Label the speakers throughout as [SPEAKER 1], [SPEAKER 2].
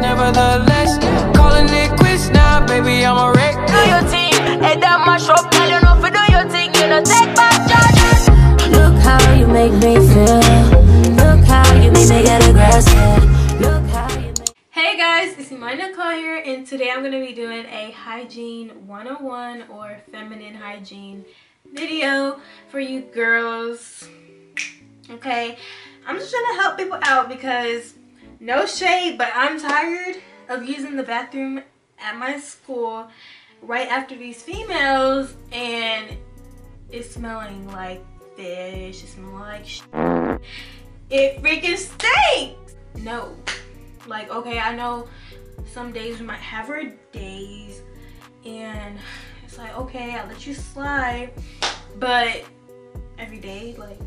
[SPEAKER 1] nevertheless. Calling it quits now, baby, I'm a wreck.
[SPEAKER 2] Do your thing, head down my shop, girl, you know if you do your thing, you know take back charges.
[SPEAKER 3] Look how you make me feel. Look how you make me get aggressive. Look how you make
[SPEAKER 4] Hey guys, it's my Nicole here and today I'm going to be doing a hygiene 101 or feminine hygiene video for you girls. Okay, I'm just trying to help people out because no shade, but I'm tired of using the bathroom at my school right after these females and it's smelling like fish, it's smelling like sh It freaking stinks! No. Like, okay, I know some days we might have our days and it's like, okay, I'll let you slide, but every day, like,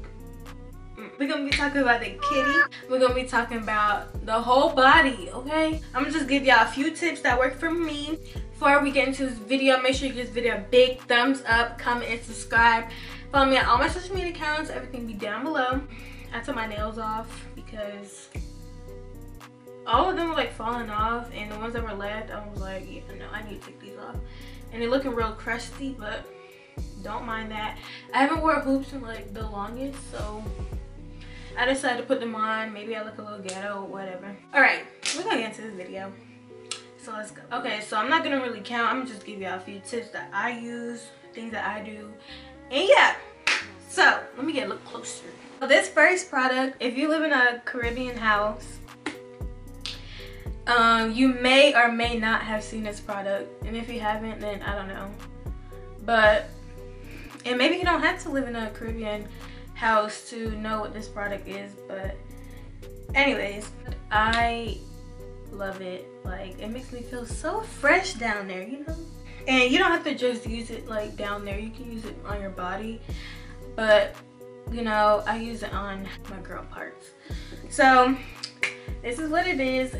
[SPEAKER 4] we're gonna be talking about the kitty. We're gonna be talking about the whole body, okay? I'm gonna just give y'all a few tips that work for me. Before we get into this video, make sure you give this video a big thumbs up, comment, and subscribe. Follow me on all my social media accounts. Everything be down below. I took my nails off because all of them were like falling off and the ones that were left, I was like, yeah, no, I need to take these off. And they're looking real crusty, but don't mind that. I haven't worn hoops in like the longest, so I decided to put them on. Maybe I look a little ghetto or whatever. All right, we're gonna get into this video. So let's go. Okay, so I'm not gonna really count. I'm just give y'all a few tips that I use, things that I do. And yeah, so let me get a look closer. So this first product, if you live in a Caribbean house, um, you may or may not have seen this product. And if you haven't, then I don't know. But, and maybe you don't have to live in a Caribbean house to know what this product is. But anyways, I love it. Like, it makes me feel so fresh down there, you know? And you don't have to just use it like down there. You can use it on your body. But, you know, I use it on my girl parts. So, this is what it is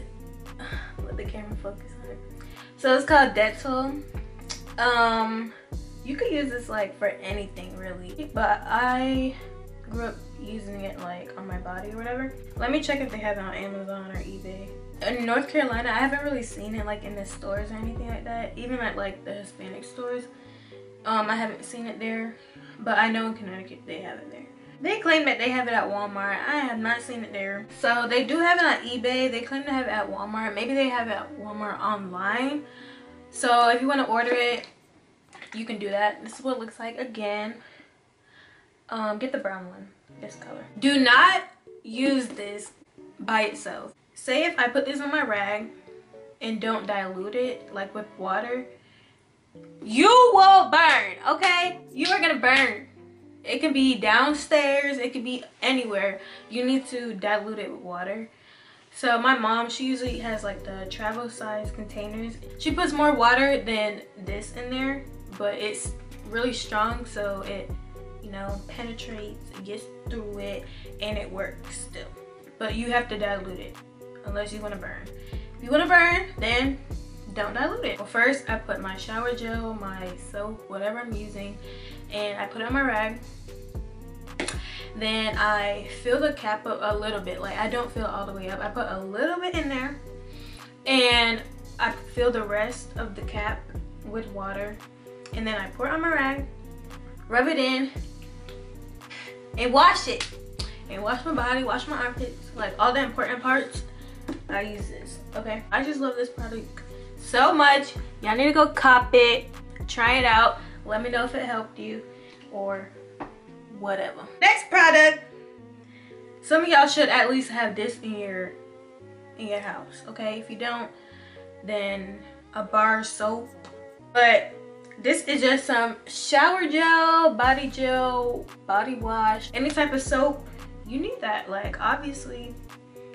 [SPEAKER 4] let the camera focus on it. So it's called Dettol. Um, you could use this like for anything really, but I grew up using it like on my body or whatever. Let me check if they have it on Amazon or eBay. In North Carolina, I haven't really seen it like in the stores or anything like that. Even at like the Hispanic stores, um, I haven't seen it there. But I know in Connecticut they have it there. They claim that they have it at Walmart. I have not seen it there. So they do have it on eBay. They claim to have it at Walmart. Maybe they have it at Walmart online. So if you want to order it, you can do that. This is what it looks like again. Um, get the brown one, this color. Do not use this by itself. Say if I put this on my rag and don't dilute it, like with water, you will burn, okay? You are gonna burn it can be downstairs it can be anywhere you need to dilute it with water so my mom she usually has like the travel size containers she puts more water than this in there but it's really strong so it you know penetrates gets through it and it works still but you have to dilute it unless you want to burn if you want to burn then don't dilute it well first i put my shower gel my soap whatever i'm using and I put it on my rag. Then I fill the cap up a little bit. Like I don't fill all the way up. I put a little bit in there. And I fill the rest of the cap with water. And then I pour it on my rag, rub it in, and wash it. And wash my body, wash my armpits, like all the important parts. I use this, okay? I just love this product so much. Y'all need to go cop it, try it out. Let me know if it helped you or whatever. Next product. Some of y'all should at least have this in your in your house, okay? If you don't, then a bar soap. But this is just some shower gel, body gel, body wash, any type of soap. You need that. Like, obviously,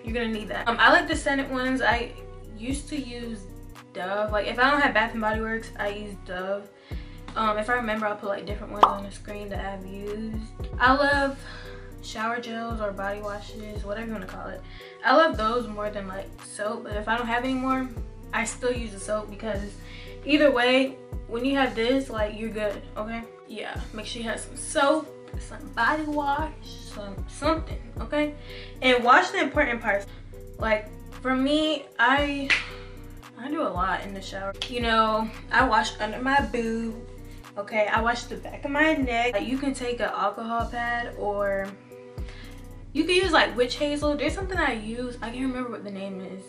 [SPEAKER 4] you're gonna need that. Um, I like the scented ones. I used to use Dove. Like, if I don't have Bath and Body Works, I use Dove. Um, if I remember, I'll put like different ones on the screen that I've used. I love shower gels or body washes, whatever you want to call it. I love those more than like soap, but if I don't have any more, I still use the soap because either way, when you have this, like you're good, okay? Yeah, make sure you have some soap, some body wash, some something, okay? And wash the important parts. Like For me, I I do a lot in the shower. You know, I wash under my boob. Okay, I wash the back of my neck. You can take an alcohol pad or you can use like witch hazel. There's something I use. I can't remember what the name is.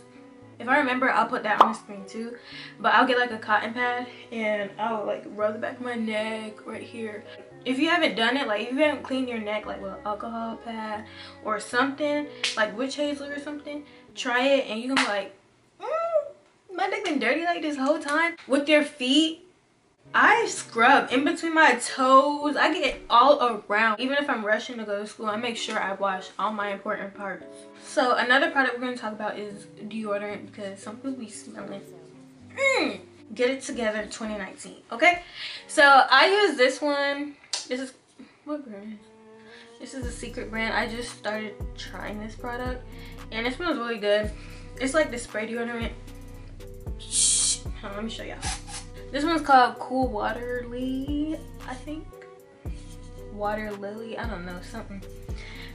[SPEAKER 4] If I remember, I'll put that on the screen too. But I'll get like a cotton pad and I'll like rub the back of my neck right here. If you haven't done it, like if you haven't cleaned your neck like with alcohol pad or something, like witch hazel or something, try it and you can be like, mm, my neck been dirty like this whole time. With your feet, I scrub in between my toes. I get it all around. Even if I'm rushing to go to school, I make sure I wash all my important parts. So another product we're going to talk about is deodorant because some people be smelling. Mm, get it together 2019. Okay. So I use this one. This is what brand? This is a secret brand. I just started trying this product and it smells really good. It's like the spray deodorant. Shh. Let me show y'all. This one's called Cool Water Lily, I think. Water Lily, I don't know, something.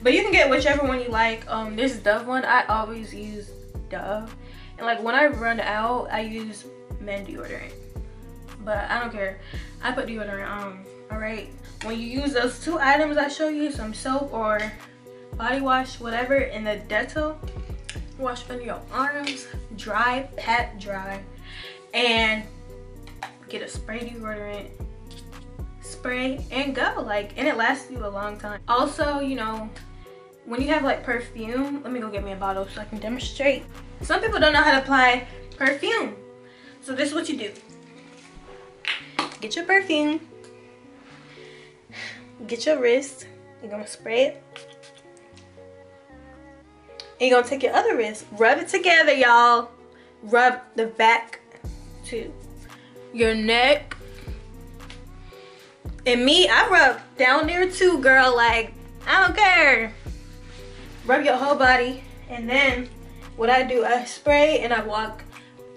[SPEAKER 4] But you can get whichever one you like. Um, this Dove one, I always use Dove. And like when I run out, I use men deodorant. But I don't care. I put deodorant on, alright? When you use those two items I show you, some soap or body wash, whatever, in the Dettol, wash under your arms, dry, pat dry. And deodorant spray and go like and it lasts you a long time. Also you know when you have like perfume let me go get me a bottle so i can demonstrate. Some people don't know how to apply perfume. So this is what you do. Get your perfume. Get your wrist. You're gonna spray it. And you're gonna take your other wrist. Rub it together y'all. Rub the back to your neck. And me, I rub down there too, girl. Like, I don't care. Rub your whole body. And then what I do, I spray and I walk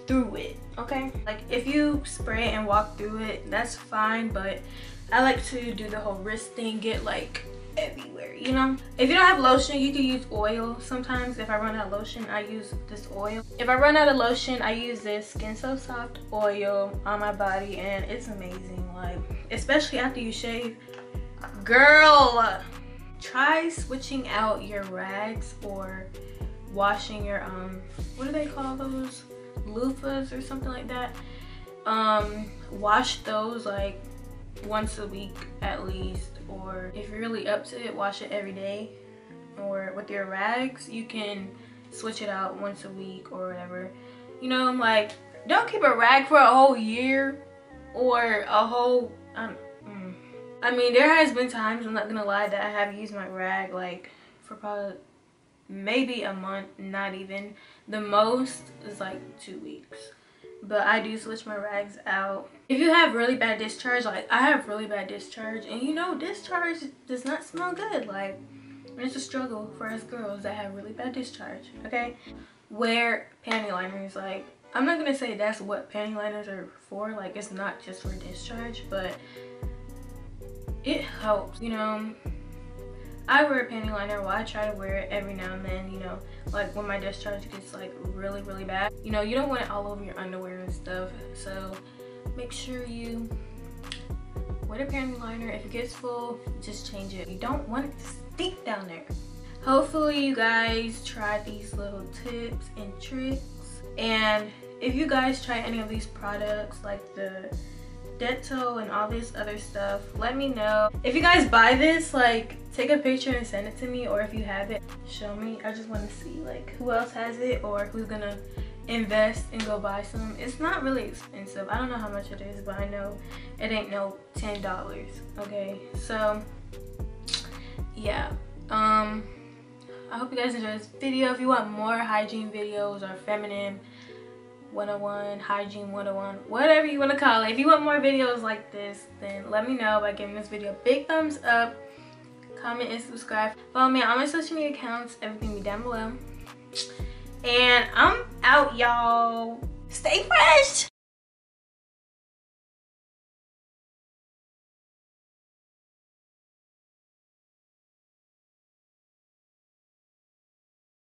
[SPEAKER 4] through it, okay? Like, if you spray and walk through it, that's fine. But I like to do the whole wrist thing, get like everywhere you know? If you don't have lotion you can use oil sometimes. If i run out of lotion i use this oil. If i run out of lotion i use this skin so soft oil on my body and it's amazing like especially after you shave. Girl try switching out your rags or washing your um what do they call those? Loofahs or something like that. Um wash those like once a week at least or if you're really up to it wash it every day. Or with your rags you can switch it out once a week or whatever. You know i'm like don't keep a rag for a whole year or a whole um, mm. i mean there has been times i'm not gonna lie that i have used my rag like for probably maybe a month not even. The most is like two weeks but I do switch my rags out. If you have really bad discharge, like I have really bad discharge, and you know discharge does not smell good. Like it's a struggle for us girls that have really bad discharge, okay? Wear panty liners. Like I'm not gonna say that's what panty liners are for. Like it's not just for discharge, but it helps, you know. I wear a panty liner. Well, I try to wear it every now and then, you know, like when my discharge gets like really, really bad. You know, you don't want it all over your underwear and stuff. So make sure you wear a panty liner. If it gets full, just change it. You don't want it to stink down there. Hopefully you guys try these little tips and tricks. And if you guys try any of these products like the Dettol and all this other stuff, let me know. If you guys buy this, like take a picture and send it to me or if you have it show me. I just want to see like who else has it or who's gonna invest and go buy some. It's not really expensive. I don't know how much it is but i know it ain't no ten dollars okay? So yeah um i hope you guys enjoyed this video. If you want more hygiene videos or feminine 101 hygiene 101 whatever you want to call it if you want more videos like this then let me know by giving this video a big thumbs up comment, and subscribe. Follow me on my social media accounts. Everything be down below. And I'm out, y'all. Stay fresh.